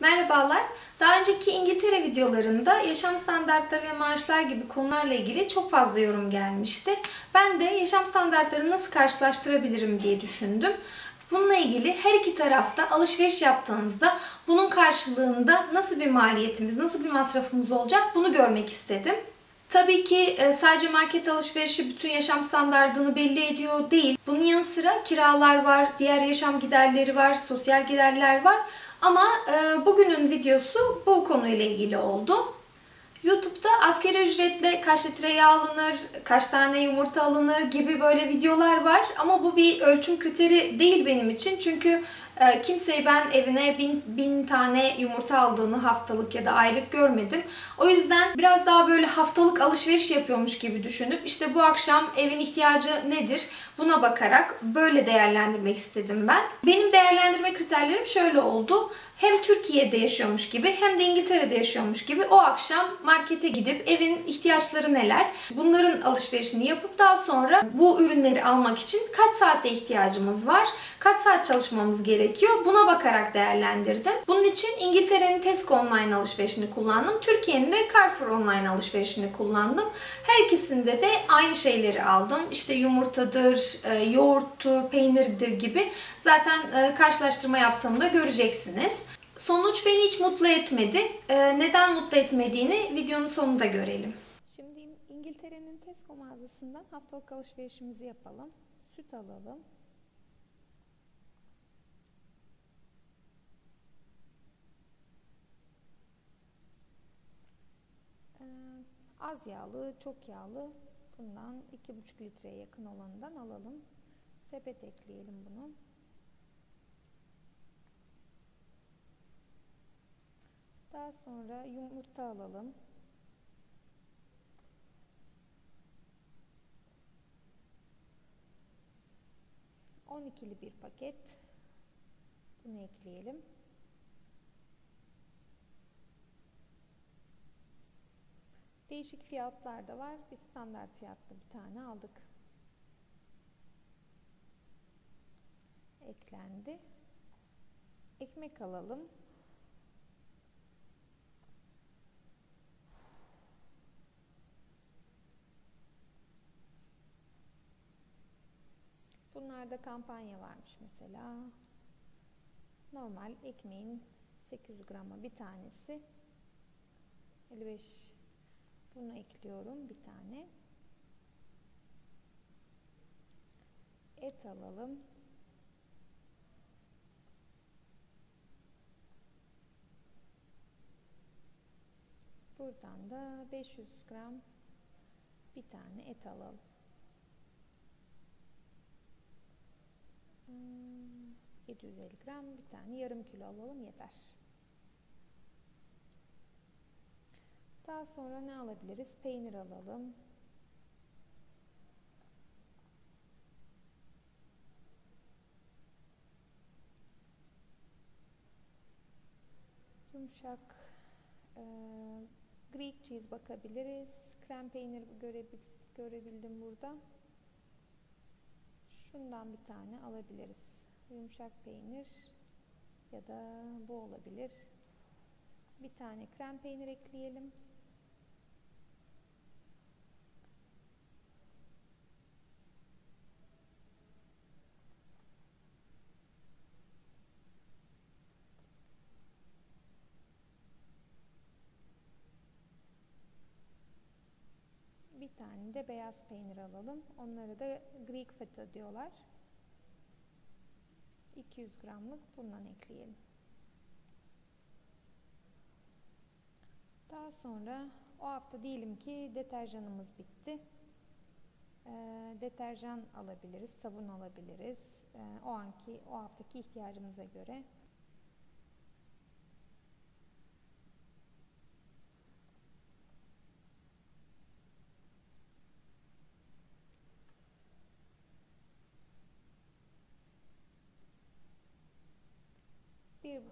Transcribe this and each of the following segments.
Merhabalar. Daha önceki İngiltere videolarında yaşam standartları ve maaşlar gibi konularla ilgili çok fazla yorum gelmişti. Ben de yaşam standartlarını nasıl karşılaştırabilirim diye düşündüm. Bununla ilgili her iki tarafta alışveriş yaptığınızda bunun karşılığında nasıl bir maliyetimiz, nasıl bir masrafımız olacak bunu görmek istedim. Tabii ki e, sadece market alışverişi bütün yaşam standartını belli ediyor değil. Bunun yanı sıra kiralar var, diğer yaşam giderleri var, sosyal giderler var. Ama e, bugünün videosu bu konuyla ilgili oldu. YouTube'da askeri ücretle kaç litre yağ alınır, kaç tane yumurta alınır gibi böyle videolar var. Ama bu bir ölçüm kriteri değil benim için. Çünkü kimseyi ben evine bin, bin tane yumurta aldığını haftalık ya da aylık görmedim. O yüzden biraz daha böyle haftalık alışveriş yapıyormuş gibi düşünüp işte bu akşam evin ihtiyacı nedir buna bakarak böyle değerlendirmek istedim ben. Benim değerlendirme kriterlerim şöyle oldu hem Türkiye'de yaşıyormuş gibi hem de İngiltere'de yaşıyormuş gibi o akşam markete gidip evin ihtiyaçları neler bunların alışverişini yapıp daha sonra bu ürünleri almak için kaç saate ihtiyacımız var, kaç saat çalışmamız gerekiyor buna bakarak değerlendirdim. Bunun için İngiltere'nin Tesco online alışverişini kullandım. Türkiye'nin de Carrefour online alışverişini kullandım. Her ikisinde de aynı şeyleri aldım. İşte yumurtadır, e, yoğurttur, peynirdir gibi. Zaten e, karşılaştırma yaptığımda göreceksiniz. Sonuç beni hiç mutlu etmedi. E, neden mutlu etmediğini videonun sonunda görelim. Şimdi İngiltere'nin Tesco mağazasından haftalık alışverişimizi yapalım. Süt alalım. Az yağlı, çok yağlı bundan 2,5 litreye yakın olanından alalım. Sepet ekleyelim bunu. Daha sonra yumurta alalım. On ikili bir paket. Bunu ekleyelim. Değişik fiyatlar da var. Biz standart fiyatlı bir tane aldık. Eklendi. Ekmek alalım. Bunlarda kampanya varmış mesela. Normal ekmeğin 800 grama bir tanesi 55 bunu ekliyorum bir tane. Et alalım. Buradan da 500 gram bir tane et alalım. Hmm, 750 gram bir tane yarım kilo alalım yeter. Daha sonra ne alabiliriz? Peynir alalım. Yumuşak e, Greek cheese bakabiliriz. Krem peynir görebil, görebildim burada. Şundan bir tane alabiliriz. Yumuşak peynir ya da bu olabilir. Bir tane krem peynir ekleyelim. Bir tane de beyaz peynir alalım. Onları da Greek feta diyorlar. 200 gramlık bundan ekleyelim. Daha sonra o hafta diyelim ki deterjanımız bitti. E, deterjan alabiliriz, sabun alabiliriz. E, o anki, o haftaki ihtiyacımıza göre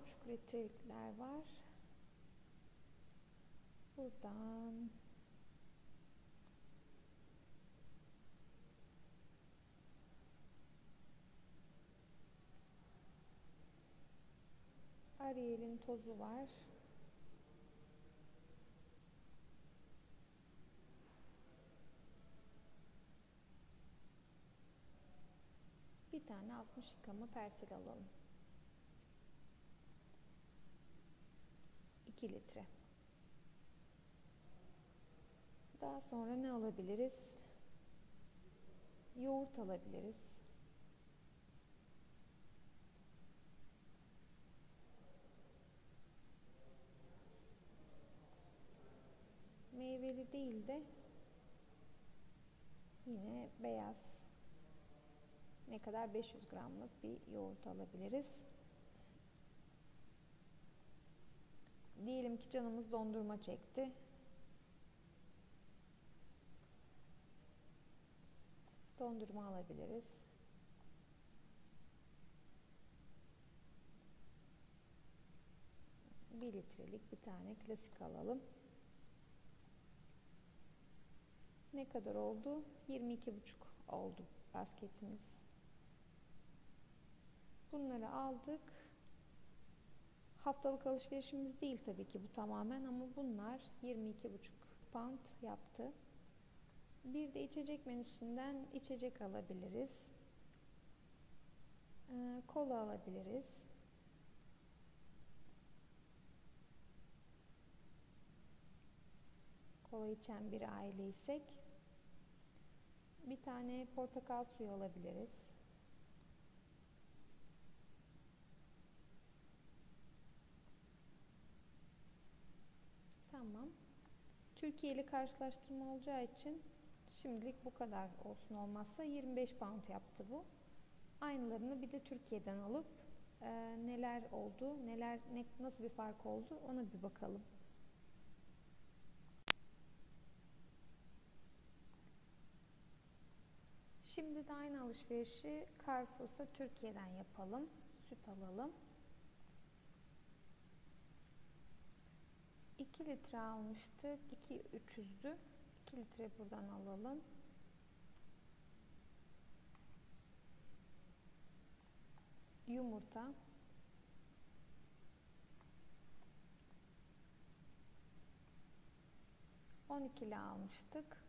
bir buçuk litrelikler var. Buradan Ariel'in tozu var. Bir tane 60 yıkama persil alalım. 2 litre. Daha sonra ne alabiliriz? Yoğurt alabiliriz. Meyveli değil de yine beyaz ne kadar 500 gramlık bir yoğurt alabiliriz. Diyelim ki canımız dondurma çekti. Dondurma alabiliriz. Bir litrelik bir tane klasik alalım. Ne kadar oldu? 22,5 oldu basketimiz. Bunları aldık. Haftalık alışverişimiz değil tabii ki bu tamamen ama bunlar 22,5 pound yaptı. Bir de içecek menüsünden içecek alabiliriz. Ee, kola alabiliriz. Kola içen bir aileysek bir tane portakal suyu alabiliriz. Tamam. Türkiye ile karşılaştırma olacağı için şimdilik bu kadar olsun olmazsa 25 pound yaptı bu. Aynılarını bir de Türkiye'den alıp e, neler oldu, neler ne, nasıl bir fark oldu ona bir bakalım. Şimdi de aynı alışverişi Carrefour'sa Türkiye'den yapalım. Süt alalım. 2 litre almıştık. 2 300'dü. 2 litre buradan alalım. Yumurta. On ikili almıştık.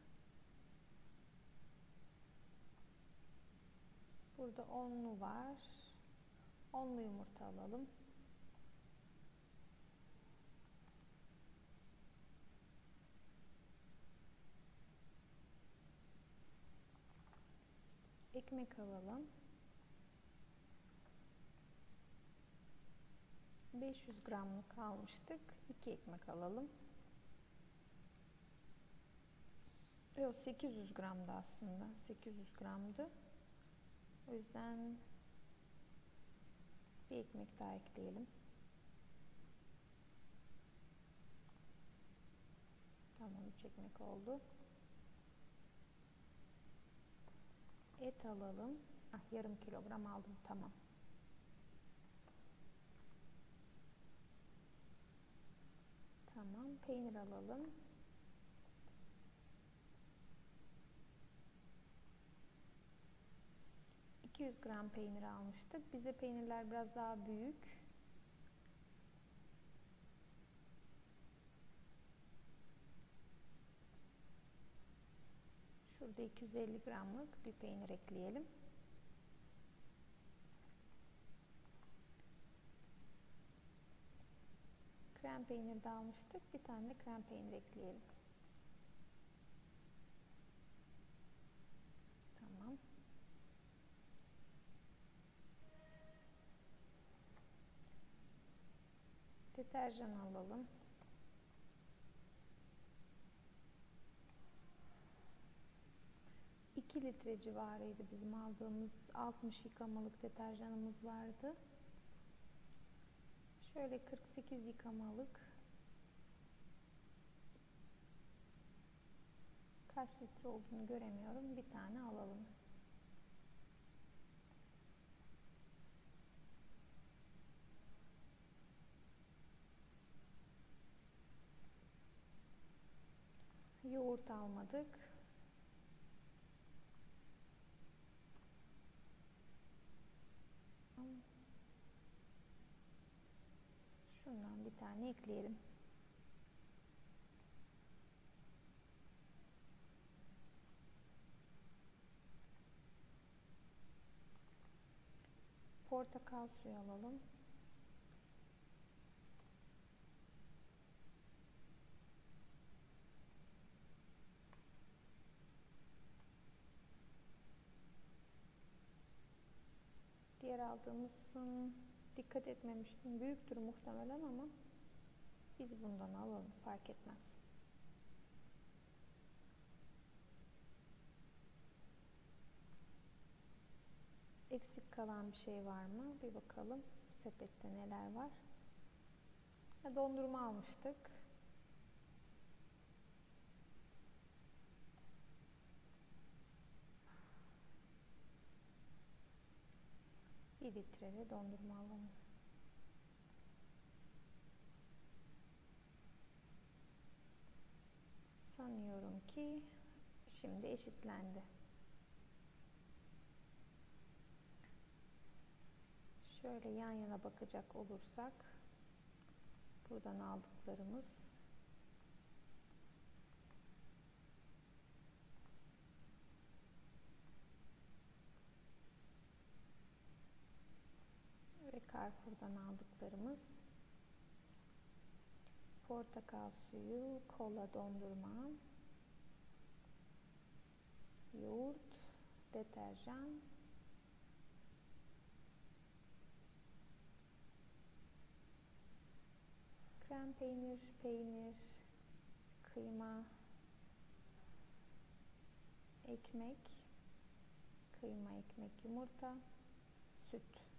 Burada onlu var. Onlu yumurta alalım. Ekmek alalım. 500 gramlık almıştık. 2 ekmek alalım. Yok 800 gramdı aslında. 800 gramdı. O yüzden bir ekmek daha ekleyelim. Tamam 3 ekmek oldu. Et alalım. Ah, yarım kilogram aldım. Tamam. Tamam. Peynir alalım. ...200 gram peynir almıştık. Bize peynirler biraz daha büyük. Şurada 250 gramlık bir peynir ekleyelim. Krem peynir de almıştık. Bir tane de krem peynir ekleyelim. Tamam. Deterjan alalım. 2 litre civarıydı bizim aldığımız 60 yıkamalık deterjanımız vardı. Şöyle 48 yıkamalık kaç litre olduğunu göremiyorum. Bir tane alalım. Yoğurt almadık. bir tane ekleyelim. Portakal suyu alalım. Diğer aldığımız dikkat etmemiştim. Büyüktür muhtemelen ama biz bundan alalım fark etmez. Eksik kalan bir şey var mı? Bir bakalım sepette neler var. Dondurma almıştık. Bir litre de dondurma alalım. Sanıyorum ki şimdi eşitlendi. Şöyle yan yana bakacak olursak buradan aldıklarımız ve Carrefour'dan aldıklarımız portakal suyu, kola dondurma, yoğurt, deterjan, krem peynir, peynir, kıyma, ekmek, kıyma, ekmek, yumurta, süt.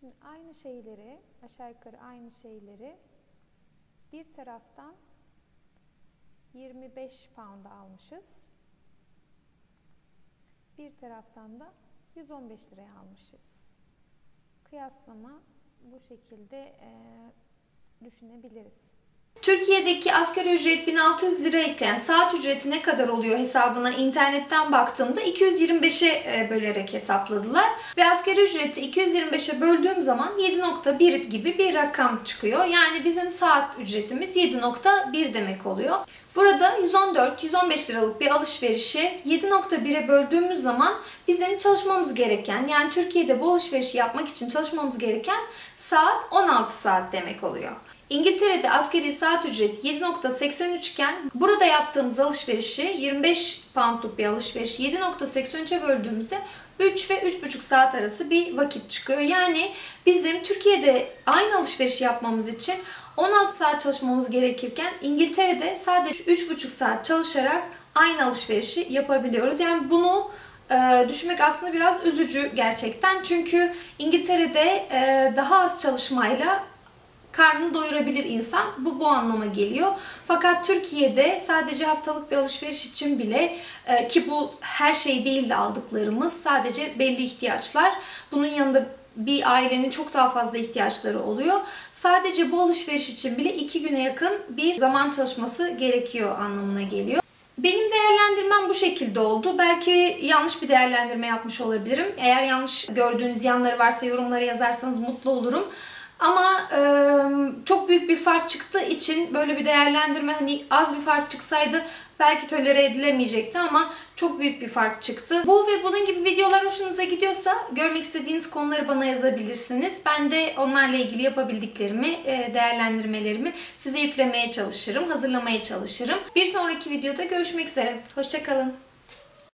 Şimdi aynı şeyleri, aşağı yukarı aynı şeyleri bir taraftan 25 pound almışız. Bir taraftan da 115 liraya almışız. Kıyaslama bu şekilde düşünebiliriz. Türkiye'deki asgari ücret 1600 lira iken saat ücreti ne kadar oluyor hesabına internetten baktığımda 225'e bölerek hesapladılar. Ve asgari ücreti 225'e böldüğüm zaman 7.1 gibi bir rakam çıkıyor. Yani bizim saat ücretimiz 7.1 demek oluyor. Burada 114-115 liralık bir alışverişi 7.1'e böldüğümüz zaman bizim çalışmamız gereken yani Türkiye'de bu alışverişi yapmak için çalışmamız gereken saat 16 saat demek oluyor. İngiltere'de askeri saat ücreti 7.83 iken burada yaptığımız alışverişi 25 poundluk bir alışveriş 7.83'e böldüğümüzde 3 ve 3,5 saat arası bir vakit çıkıyor. Yani bizim Türkiye'de aynı alışverişi yapmamız için 16 saat çalışmamız gerekirken İngiltere'de sadece 3,5 saat çalışarak aynı alışverişi yapabiliyoruz. Yani bunu e, düşünmek aslında biraz üzücü gerçekten. Çünkü İngiltere'de e, daha az çalışmayla karnını doyurabilir insan. Bu bu anlama geliyor. Fakat Türkiye'de sadece haftalık bir alışveriş için bile e, ki bu her şey değil de aldıklarımız sadece belli ihtiyaçlar. Bunun yanında bir ailenin çok daha fazla ihtiyaçları oluyor. Sadece bu alışveriş için bile iki güne yakın bir zaman çalışması gerekiyor anlamına geliyor. Benim değerlendirmem bu şekilde oldu. Belki yanlış bir değerlendirme yapmış olabilirim. Eğer yanlış gördüğünüz yanları varsa yorumlara yazarsanız mutlu olurum. Ama e, çok büyük bir fark çıktığı için böyle bir değerlendirme hani az bir fark çıksaydı belki tolere edilemeyecekti ama çok büyük bir fark çıktı. Bu ve bunun gibi videolar hoşunuza gidiyorsa görmek istediğiniz konuları bana yazabilirsiniz. Ben de onlarla ilgili yapabildiklerimi, değerlendirmelerimi size yüklemeye çalışırım, hazırlamaya çalışırım. Bir sonraki videoda görüşmek üzere. Hoşçakalın.